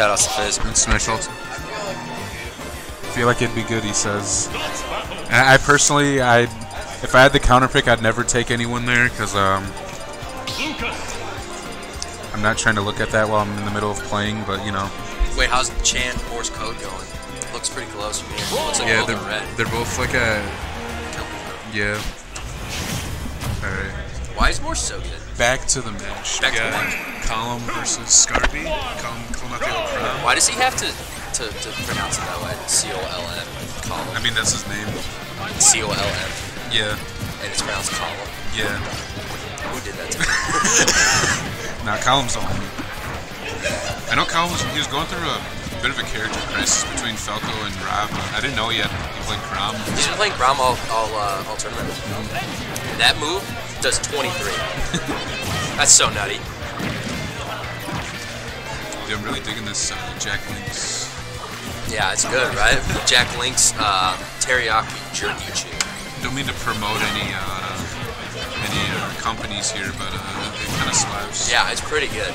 Shout outs to Fizz. Smash also. Feel like it'd be good, he says. And I personally, I, if I had the counter pick, I'd never take anyone there because um, I'm not trying to look at that while I'm in the middle of playing. But you know, Wait, how's Chan Morse code going? Looks pretty close from here. Looks like yeah, they're red. they're both like a yeah. All right, Why is Morse so good? Back to the match. Back we to the got match. Column versus Scarby. Column, Chrom. Why does he have to, to, to pronounce it that way? C O L M. Column. I mean, that's his name. C O L M. Yeah, And it's pronounced column. yeah. Who did that to me? Nah, Column's the homie. I know Column was, he was going through a bit of a character crisis between Falco and ROB. I didn't know he had he played Chrom. He's been playing Chrom all, all, uh, all tournament. That move does 23. That's so nutty. Dude, I'm really digging this uh, Jack Link's. Yeah, it's good, right? Jack Link's uh, teriyaki jerky chew. Don't mean to promote any uh, any uh, companies here, but uh, it kind of slaps. Yeah, it's pretty good.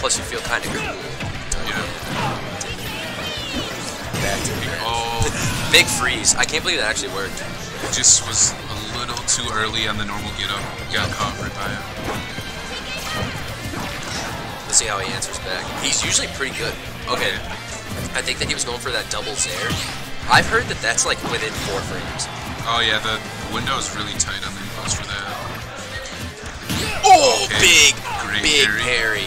Plus, you feel kind of good. Yeah. Back to the Oh, Big freeze. I can't believe that actually worked. it just was too early on the normal get up. Got caught right by it. Let's see how he answers back. He's usually pretty good. Okay. I think that he was going for that double Zair. I've heard that that's like within four frames. Oh yeah, the window is really tight on the inputs for that. Oh, Okay. big, Great big parry. parry.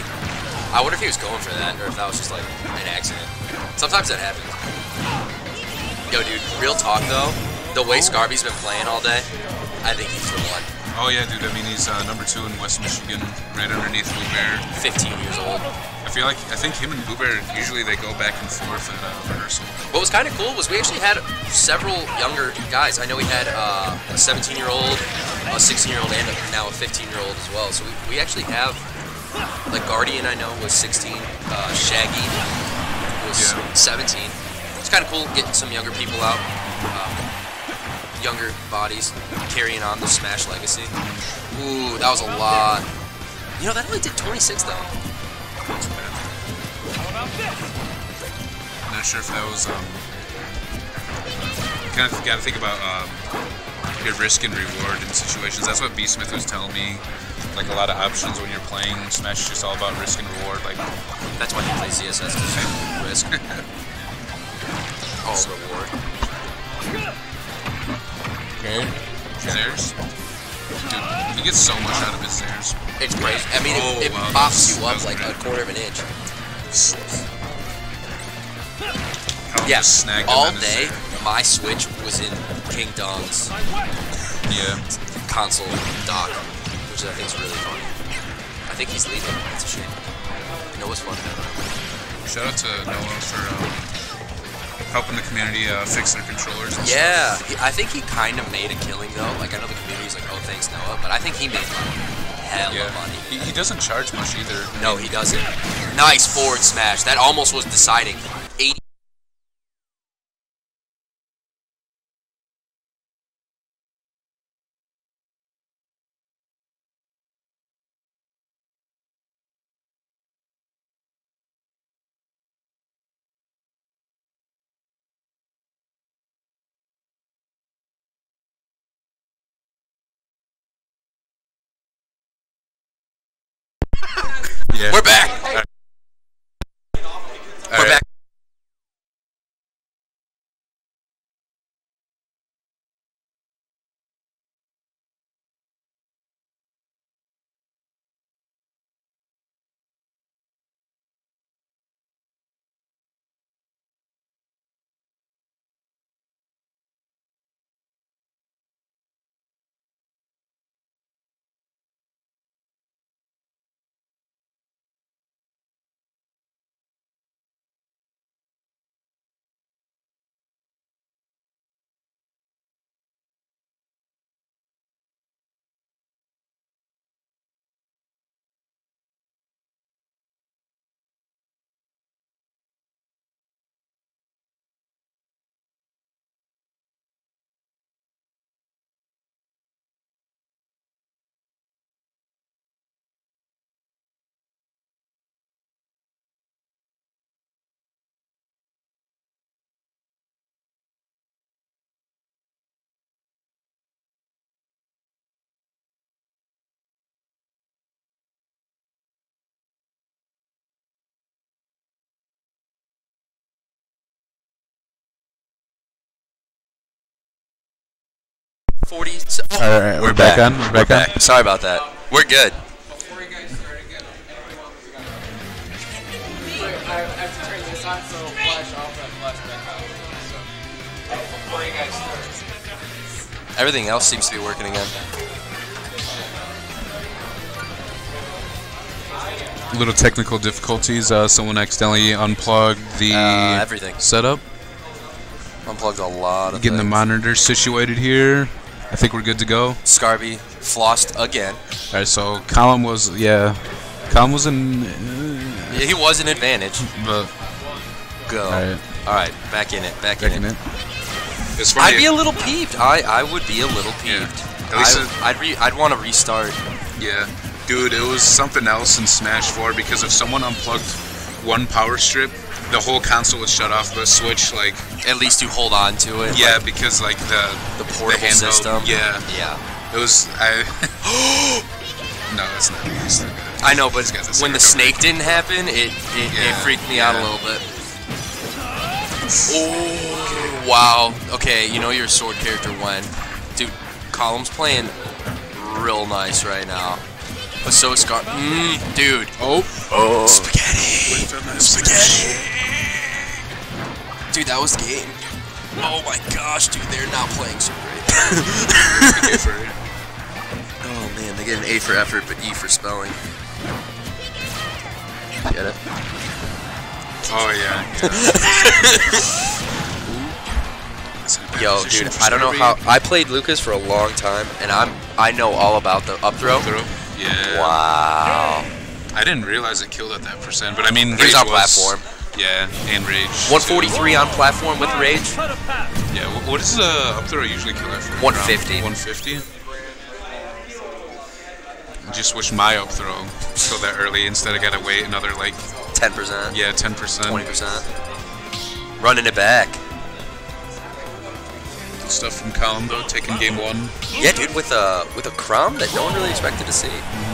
I wonder if he was going for that or if that was just like an accident. Sometimes that happens. Yo, dude, real talk though, the way oh. Scarby's been playing all day, I think he's the one. Oh yeah, dude. I mean, he's uh, number two in West Michigan, right underneath Boobear. 15 years old. I feel like I think him and Boobear usually they go back and forth at uh, rehearsal. What was kind of cool was we actually had several younger guys. I know we had uh, a 17 year old, a 16 year old, and a, now a 15 year old as well. So we, we actually have, like Guardian, I know was 16, uh, Shaggy was Yeah. 17. It's kind of cool getting some younger people out, younger bodies carrying on the Smash legacy. Ooh, that was a lot. You know, that only did 26 though. Not sure if that was um. You kind of got to think about um, your risk and reward in situations. That's what B Smith was telling me. Like a lot of options when you're playing Smash, is just all about risk and reward. Like That's why he plays CSS. 'cause Risk. All reward. Okay, Zairs. Dude, he gets so much out of his Zairs. It's crazy. I mean, Oh, it, it wow, pops you up like a quarter of an inch. Yes, Yeah, just snagged him all day, my Switch was in King Dong's Yeah. console dock, which I think is really funny. I think he's leaving. It's a shame. You know what's fun? Shout out to Noah for um, helping the community uh, fix their controllers. And Yeah, he, I think he kind of made a killing though. Like I know the community's like, oh thanks Noah, but I think he made like hella Yeah. money. He, he doesn't charge much either. No, he doesn't. Nice forward smash. That almost was deciding. 40. So, oh, All right, we're back on? We're back on? Sorry about that. We're good. Before you guys start again, I have to turn this on so it'll flash off and flash back on. So, before you guys start. Everything else seems to be working again. Little technical difficulties. Uh, someone accidentally unplugged the Uh, everything. setup. Unplugged a lot of Getting the things. monitor situated here. I think we're good to go. Scarby flossed again. All right, so column was yeah, column was in. Uh, Yeah, he was an advantage. but Go. all right, All right, back in it. Back, back in in it. it. It's I'd be a little peeved. I, I would be a little peeved. Yeah. peeved. At least I, I'd, re, I'd want to restart. Yeah, dude, it was something else in Smash 4 because if someone unplugged one power strip, the whole console would shut off. The Switch, like, At least you hold on to it. yeah, because like the The portable handheld- system. Yeah, Yeah. it was. I. no, that's not. That's not. I know, but This guy's a when the snake didn't happen, it it, Yeah, it freaked me out a little bit. Oh wow. Okay, you know you're a sword character when, dude. Column's playing real nice right now. But so is Scar. Mm, dude. Oh, Oh. Spaghetti. spaghetti. Spaghetti. Dude, that was game. Oh my gosh, dude, they're not playing so great. oh man, they get an A for effort, but E for spelling. Get it? Oh yeah. yeah. Yo, dude, I don't know how. I played Lucas for a long time, and I'm I know all about the up throw. Throw. Yeah. Wow. I didn't realize it killed at that percent, but I mean, He was on was- platform. Yeah, and Rage. 143 on platform with rage. Yeah. What is the uh, up throw usually kill for? 150. 150. Just wish my up throw killed that early instead of gotta wait another like 10%. yeah 10 percent. 20%. Running it back. Good Stuff from Column though, taking game one. Yeah, dude, with a with a Chrom that no one really expected to see. Mm-hmm.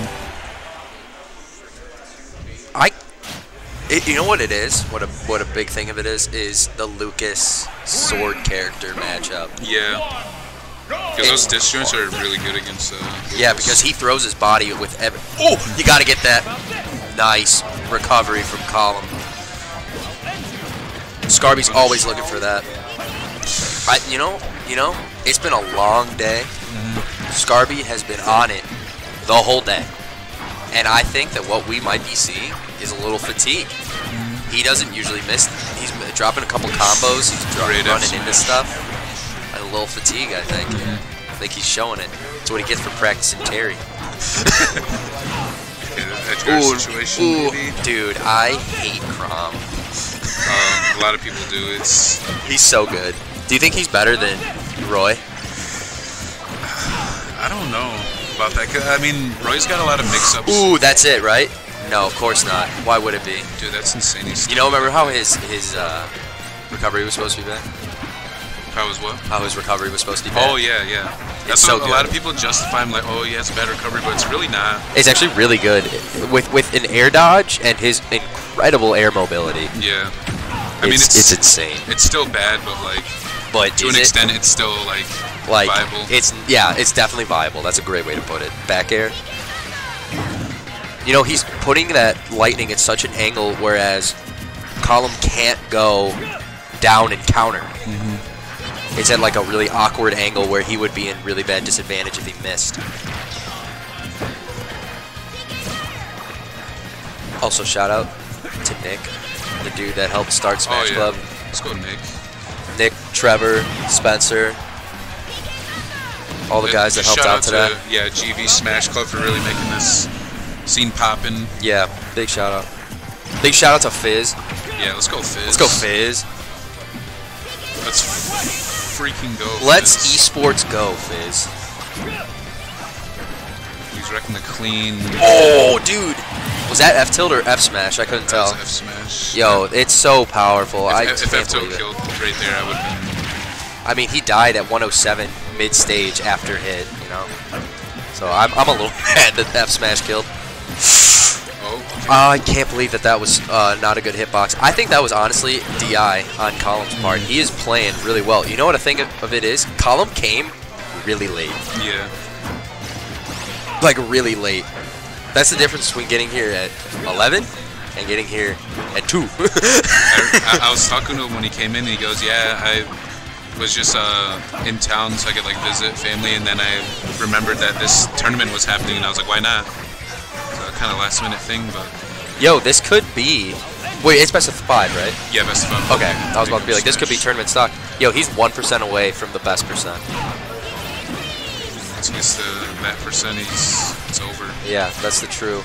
It, you know what it is? What a what a big thing of it is is the Lucas sword character matchup. Yeah. Because those disjoints are really good against. Uh, Yeah, because he throws his body with every. Oh, you got to get that nice recovery from Column. Scarby's always looking for that. I, you know, you know, it's been a long day. Scarby has been on it the whole day, and I think that what we might be seeing is a little fatigue. He doesn't usually miss. He's dropping a couple combos. He's running into stuff. A little fatigue, I think. I think he's showing it. That's what he gets for practicing Terry. Yeah, edge guard situation. ooh, dude, I hate Chrom. Uh, a lot of people do. It's He's so good. Do you think he's better than Roy? I don't know about that. I mean, Roy's got a lot of mix-ups. Ooh, that's it, right? No, of course not. Why would it be? Dude, that's insane. You know, remember how his his uh, recovery was supposed to be bad? How was what? How his recovery was supposed to be bad? Oh yeah, yeah. That's so what a lot of people justify him like, oh yeah, it's bad recovery, but it's really not. It's actually really good with with an air dodge and his incredible air mobility. Yeah. I mean, it's, it's it's insane. it's still bad, but like But to an it, extent, it's still like like viable. it's yeah, it's definitely viable. That's a great way to put it. Back air. You know, he's putting that lightning at such an angle, whereas Column can't go down and counter. Mm-hmm. It's at like a really awkward angle where he would be in really bad disadvantage if he missed. Also, shout out to Nick, the dude that helped start Smash oh yeah. Club. Let's go, Nick. Nick, Trevor, Spencer, all the guys that helped shout out to, today. Yeah, GV Smash Club for really making this scene popping. Yeah, big shout out. Big shout out to Fizz. Yeah, let's go Fizz. Let's go Fizz. Let's freaking go. Let's esports go, Fizz. He's wrecking the clean. Oh, dude. Was that F tilt or F smash? I couldn't That's tell. F smash. Yo, it's so powerful. I If, if can't F tilt killed right there, I would have I mean, he died at 107 mid stage after hit, you know? So I'm, I'm a little mad that F smash killed. I can't believe that that was uh, not a good hitbox. I think that was honestly DI on Column's part. He is playing really well. You know what I think of it is? Column came really late. Yeah. Like really late. That's the difference between getting here at 11 and getting here at 2. I, I, I was talking to him when he came in. And he goes, "Yeah, I was just uh, in town so I could like visit family, and then I remembered that this tournament was happening, and I was like, why not? Kind of last minute thing, but Yo, this could be. Wait, it's best of five, right? yeah, best fun. Okay, I was about to be like, this could be tournament stock. Yo, he's 1% away from the best percent. Once he gets to that percent, he's it's over. Yeah, that's the true.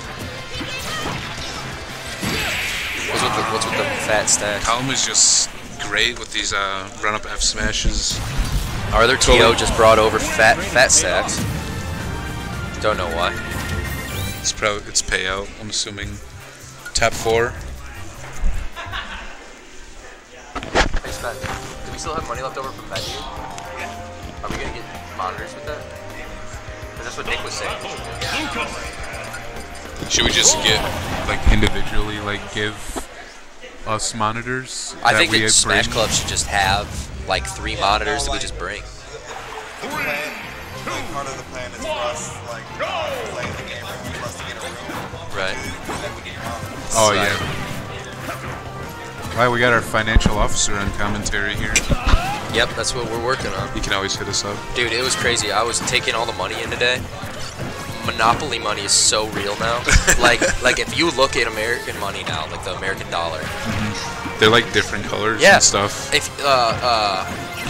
What's with the, what's with the fat stack? Column is just great with these uh, run up F smashes. Our other TO just brought over fat fat stacks. Don't know why. It's probably it's payout. I'm assuming. Tap four. Hey Sven, do we still have money left over from menu? Are we gonna get monitors with that? 'Cause that's what Nick was saying. Should we just get like individually like give us monitors? I that think we that Smash bring? Club should just have like three monitors that we just bring. Like part Oh Right. yeah. Wow, we got our financial officer on commentary here. Yep, that's what we're working on. You can always hit us up. Dude, it was crazy. I was taking all the money in today. Monopoly money is so real now. like, like if you look at American money now, like the American dollar. They're like different colors Yeah. and stuff. If uh uh,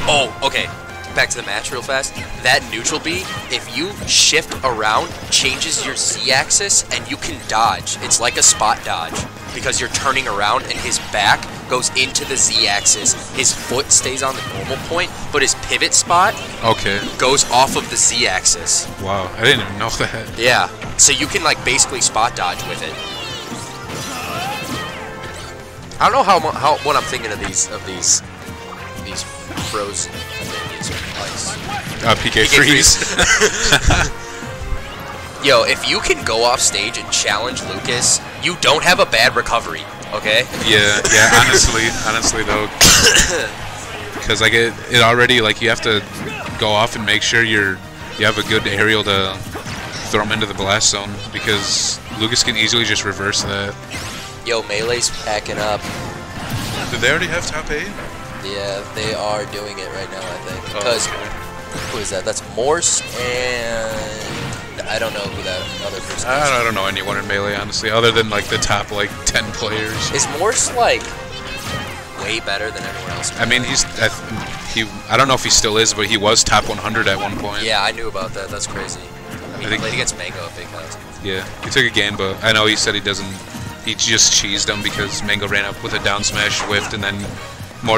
oh, okay. Back to the match real fast. That neutral B, if you shift around, changes your Z-axis and you can dodge. It's like a spot dodge because you're turning around and his back goes into the Z-axis. His foot stays on the normal point, but his pivot spot Okay. goes off of the Z-axis. Wow, I didn't even know that. Yeah, so you can like basically spot dodge with it. I don't know how how what I'm thinking of these of these these frozen. Uh, PK, PK freeze. Yo, if you can go off stage and challenge Lucas, you don't have a bad recovery. Okay. yeah, yeah. Honestly, honestly though, because like it, it already like you have to go off and make sure you're you have a good aerial to throw him into the blast zone because Lucas can easily just reverse that. Yo, melee's packing up. Did they already have top eight? Yeah, they are doing it right now. I think Oh, because okay. who is that? That's Morse and I don't know who that other person is. I don't, I don't know anyone in melee honestly, other than like the top like ten players. Is Morse like way better than everyone else? I mean, he's I, he. I don't know if he still is, but he was top 100 at one point. Yeah, I knew about that. That's crazy. I mean, I he think- played against Mango at Big House. Yeah, he took a game, but I know he said he doesn't. He just cheesed him because Mango ran up with a down smash, whiffed, and then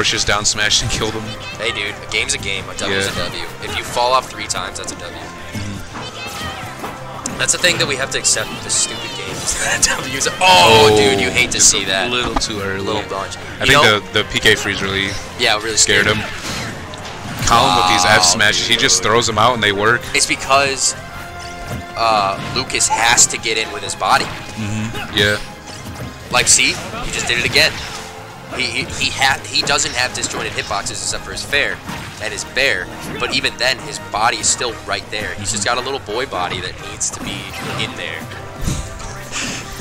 Just down smashed and killed him. Hey, dude, a game's a game. A W's Yeah. a W. If you fall off three times, that's a W. That's the thing that we have to accept with this stupid game. W's. Oh, dude, you hate to see a that. little too early. A Little bunch. I You think know- the the PK freeze really yeah, really scared scared him. Colin with these F Wow, smashes, he just throws them out and they work. It's because uh, Lucas has to get in with his body. Yeah, Like, see, he just did it again. He he ha- he doesn't have disjointed hitboxes except for his fair and his bair, but even then, his body is still right there. He's just got a little boy body that needs to be in there.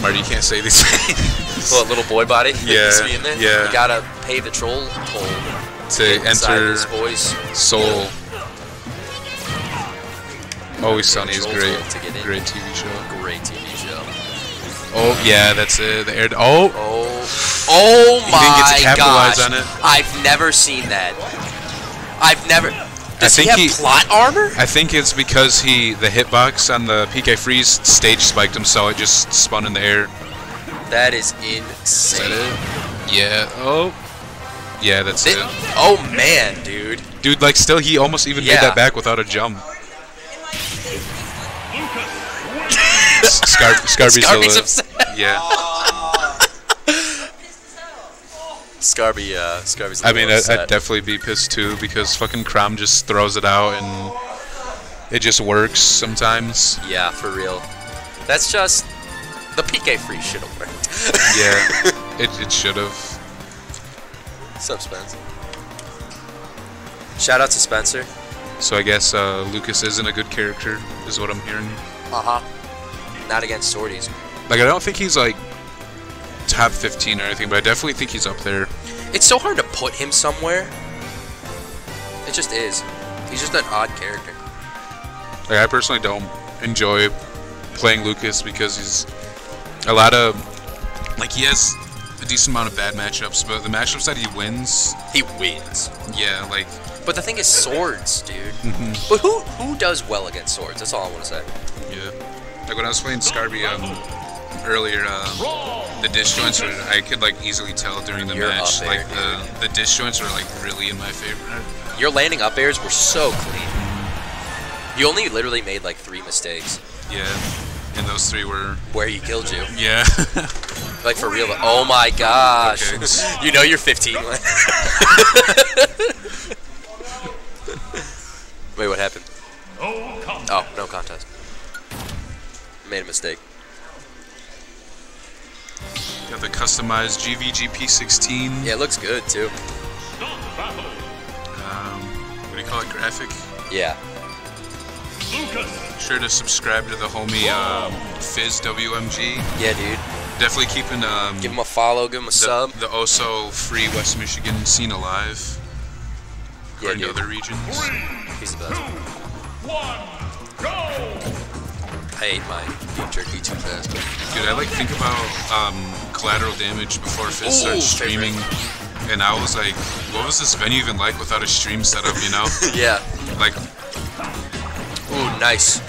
Marty, you can't say these things. Well, a little boy body that Yeah, needs to be in there. yeah. You gotta pay the troll toll to enter this boy's Soul. Always Sunny is great. to get in. Great TV show. great TV show. Oh yeah, that's it. The air. Oh, Oh, oh He my didn't get to capitalize gosh! it. I've never seen that. I've never. Does he think have he- plot armor? I think it's because he the hitbox on the PK freeze stage spiked him, so it just spun in the air. That is Is insane. that it? Yeah. Oh. Yeah, that's Thi- it. oh man, dude. Dude, like still, he almost even Yeah. made that back without a jump. Scar- Scarby's upset. Yeah. Scarby, uh, Scarby's. I mean, I, I'd definitely be pissed too because fucking Chrom just throws it out and it just works sometimes. Yeah, for real. That's just the PK free should have worked. Yeah, it, it should have. What's Spencer? Shout out to Spencer. So I guess uh, Lucas isn't a good character, is what I'm hearing. Uh huh. Not against Swordies. Like I don't think he's like top 15 or anything, but I definitely think he's up there. It's so hard to put him somewhere. It just is. He's just an odd character. Like I personally don't enjoy playing Lucas because he's a lot of like he has a decent amount of bad matchups, but the matchups that he wins, He wins. yeah, like But the thing is, swords, dude. Mm-hmm. But who who does well against swords? That's all I want to say. yeah, like when I was playing Scarby um, earlier, uh, the disjoints were I could like easily tell during the You're match, there, like the the disjoints were like really in my favor. Your landing up airs were so clean. You only literally made like three mistakes Yeah, and those three were where he killed you. yeah. Like for real. Oh my gosh. Okay. you know you're 15. Wait, what happened? Oh, no contest. Made a mistake. Got the customized GVGP16. Yeah, it looks good too. Um, what do you call it? Graphic. Yeah. Sure to subscribe to the homie um, Fizz WMG. Yeah, dude. Definitely keeping um, Give him a follow, give him a the, sub. the also free West Michigan scene alive. Yeah, According to other regions. He's the best. I ate my beef jerky too fast. Dude, I like think about um, collateral damage before Fizz Ooh, started streaming, and I was like, what was this venue even like without a stream setup? You know, yeah. like Ooh, nice.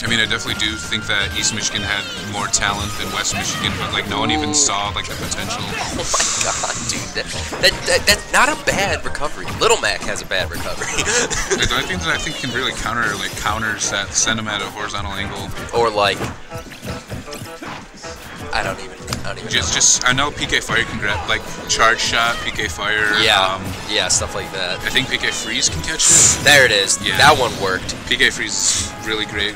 I mean, I definitely do think that East Michigan had more talent than West Michigan, but like no one even saw like the potential. Oh my god, dude. That, that, that, that's not a bad recovery. Little Mac has a bad recovery. The only thing that I think can really counter like counters that send him at a horizontal angle. or like, I don't even, I don't even Just, just I know PK Fire can grab like charge shot, PK Fire. Yeah, Um, yeah, stuff like that. I think PK Freeze can catch it. There it is. Yeah. That one worked. PK Freeze is really great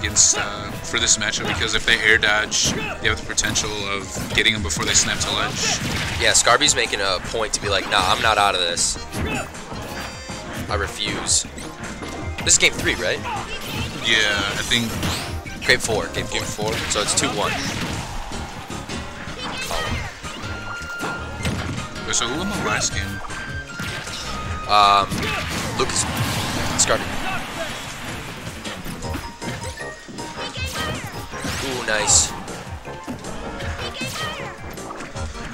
against uh, for this matchup because if they air dodge, they have the potential of getting them before they snap to ledge. Yeah, Scarby's making a point to be like, nah, I'm not out of this. I refuse. This is game three, right? Yeah, I think Game four. Game four. game four. So it's 2 1. Wait, So who won the last game? Um, Lucas. Scarby. Nice.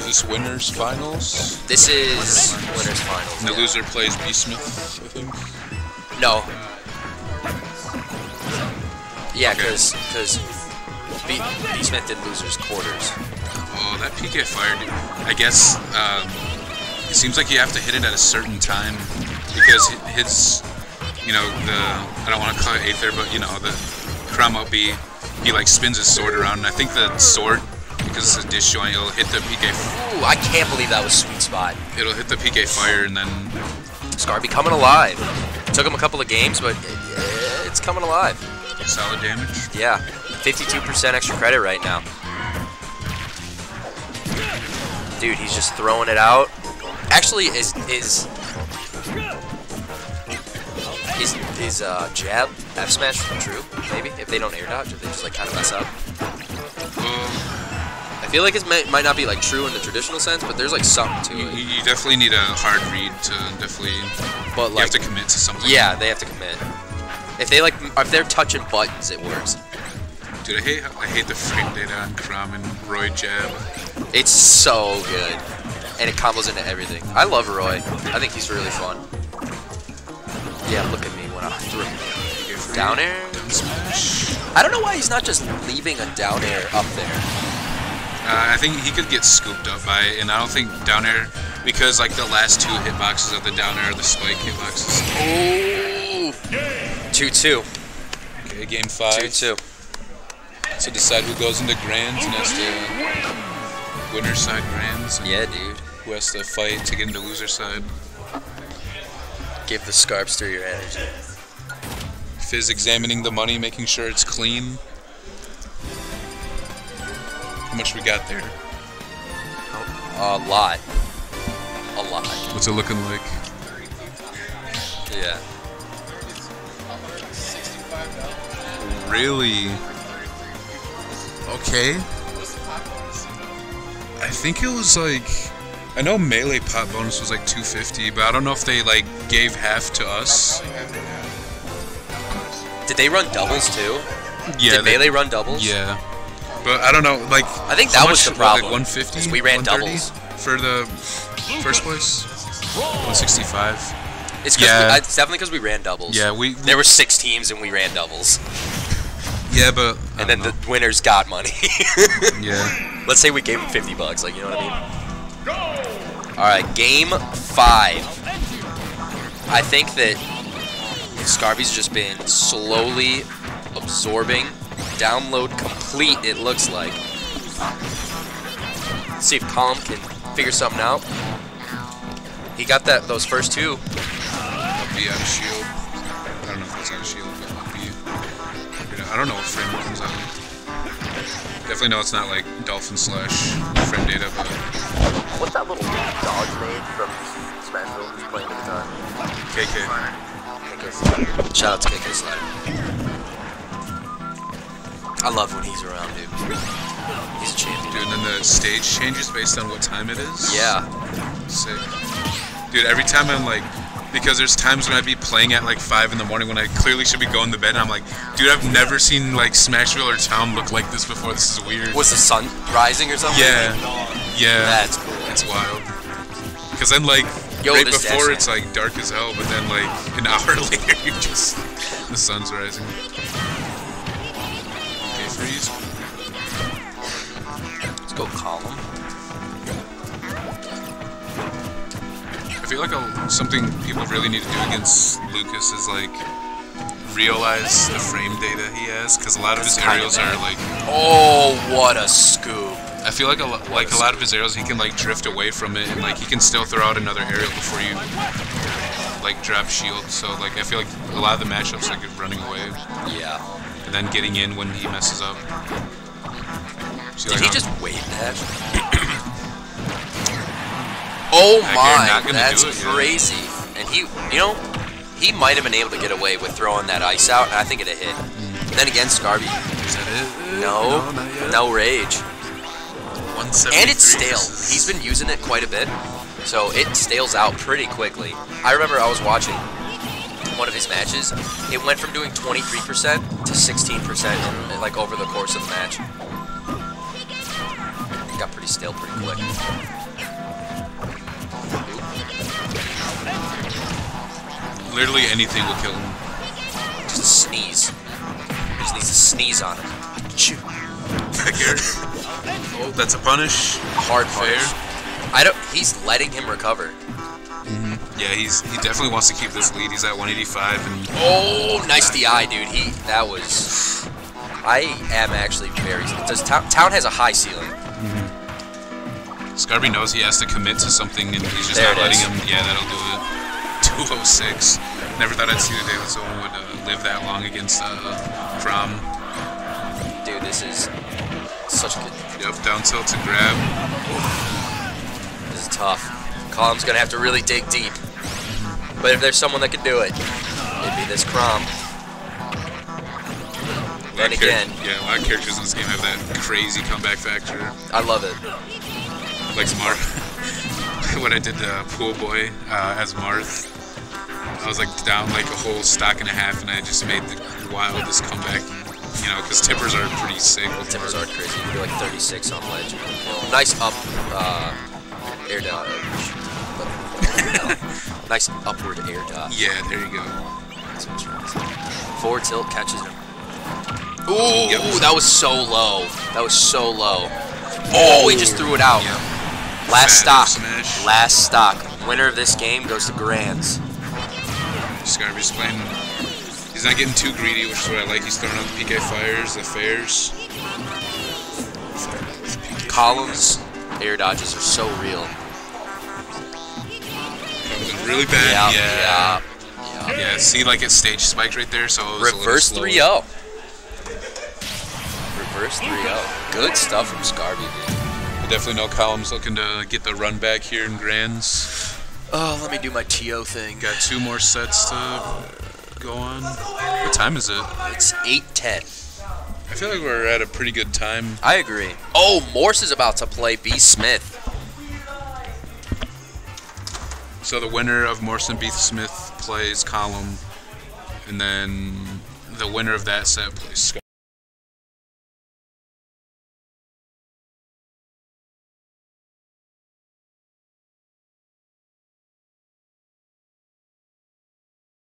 Is this winners finals? This is winners finals. And the yeah. loser plays B Smith, I think. No. Yeah, Okay. because because B, B Smith did losers quarters. Oh, that PK fired. I guess um, it seems like you have to hit it at a certain time because hi- his, you know, the I don't want to call it there, but you know the Chrom up B, he like spins his sword around, and I think the sword because it's a disjoint, it'll hit the PK, Ooh, I can't believe that was sweet spot. it'll hit the PK Fire, and then Scarby coming alive. Took him a couple of games, but uh, it's coming alive. solid damage. Yeah, 52% extra credit right now. Dude, he's just throwing it out. Actually, is is is uh, jab F smash true? Maybe if they don't air dodge, if they just like kind of mess up. Well, I feel like it might, might not be like true in the traditional sense, but there's like something to you, it. you definitely need a hard read to definitely. But like, you have to commit to something. yeah, they have to commit. If they like, if they're touching buttons, it works. Dude, I hate I hate the frame data on Chrom and Roy jab. It's so good, and it combos into everything. I love Roy. I think he's really fun. Yeah, look at me when I threw PK Fire, down air. Smash. I don't know why he's not just leaving a down air up there. Uh, I think he could get scooped up by it, and I don't think down air because like the last two hitboxes of the down air are the spike hitboxes. Ooh. Two two. Okay, game five. Two two. So decide who goes into grands and has to winner side grands. Yeah, dude. Who has to fight to get into loser side? Give the Scarpster your energy. Fizz examining the money, making sure it's clean. How much we got there? A lot. A lot. What's it looking like? Yeah. $165. Really? Okay. What's the pot bonus? I think it was like I know melee pot bonus was like 250, but I don't know if they like gave half to us. Did they run doubles too? Yeah, Did they- Melee run doubles? Yeah. But I don't know, like I think that was the problem, Like 150. we ran 130 doubles. for the first place. 165. It's, 'cause Yeah. we, it's definitely because we ran doubles. Yeah, we, we There were six teams and we ran doubles, yeah, but I and then don't the winners got money. yeah. Let's say we gave them 50 bucks, like you know what I mean? All right, game five. I think that Scarby's just been slowly absorbing. Download complete. It looks like. Let's see if Column can figure something out. He got that those first two. Be out of shield. I don't know if it's out of shield, but it'll be. I don't know what frame comes out. Definitely know it's not like Dolphin slash frame data, but What's that little dog made from Smashville who's playing the guitar? KK. Shout out to KK Slider. I love when he's around, dude. He's a champion. Dude, and then the stage changes based on what time it is. Yeah. Sick. Dude, every time I'm like, because there's times when I'd be playing at like 5 in the morning when I clearly should be going to bed, and I'm like, dude, I've never seen like Smashville or Town look like this before. This is weird. Was the sun rising or something? Yeah. Yeah. That's cool. It's wild. Because then, like, Yo, right before it's like dark as hell, but then, like, an hour later, you just. The sun's rising. Okay, freeze. Let's go column. I feel like a, something people really need to do against Lucas is, like, realize the frame data he has, because a lot of his aerials are, like. Oh, what a scoop. I feel like a, like a lot of his arrows, he can like drift away from it, and like he can still throw out another aerial before you like drop shield. So like I feel like a lot of the matchups like running away Yeah. and then getting in when he messes up. See, Did like, he just wave that? oh That guy my, not that's do it, crazy. And he, you know, he might have been able to get away with throwing that ice out, and I think it'd hit. Mm. Then again, Scarby, Is that it? no, not yet. no rage. 173. And it's stale. Is- He's been using it quite a bit, so it stales out pretty quickly. I remember I was watching one of his matches. It went from doing 23% to 16% in, like over the course of the match. It got pretty stale pretty quick. literally anything will kill him. Just a sneeze. He just needs to sneeze on him. Choo. Oh, that's a punish. Hard Fair. punish. I don't. He's letting him recover. Yeah, he's he definitely wants to keep this lead. He's at 185, and Oh, nice DI, dude. He that was. I am actually very. Does town, town has a high ceiling? Mm -hmm. Scarby knows he has to commit to something, and he's just There not letting is. him. Yeah, that'll do it. 206. Never thought I'd see the day that someone would uh, live that long against uh, Chrom. Dude, this is such a good. Yep, down tilt to grab. This is tough. Column's gonna have to really dig deep. But if there's someone that could do it, it'd be this Chrom. A Then lot of char- again, yeah, a lot of characters in this game have that crazy comeback factor. I love it. Like Marth. when I did the pool boy uh, as Marth, I was like down like a whole stock and a half, and I just made the wildest comeback. You know, because tippers are pretty sick. Tippers are crazy. You can do like 36 on ledge. Nice up, uh, air dodge. nice upward air dodge. Yeah, there you go. That's what it's right. Forward tilt catches him. Ooh, Yep. that was so low. That was so low. Oh, he just threw it out. Yep. Last Fat stock. smash. Last stock. Winner of this game goes to Grands. Scarby's playing. He's not getting too greedy, which is what I like. He's throwing out the PK fires, the fairs. Columns, air dodges are so real. Really bad. Yeah, Yeah. yeah. Yeah, see, like it stage spiked right there, so it was Reverse a 3 0. Reverse 3 0. Good stuff from Scarby, dude. I definitely know Column's looking to get the run back here in Grands. Oh, let me do my TO thing. Got two more sets to go on. What time is it? It's 8:10. I feel like we're at a pretty good time. I agree. Oh, Morse is about to play B. Smith. So the winner of Morse and B. Smith plays Column, and then the winner of that set plays Scott.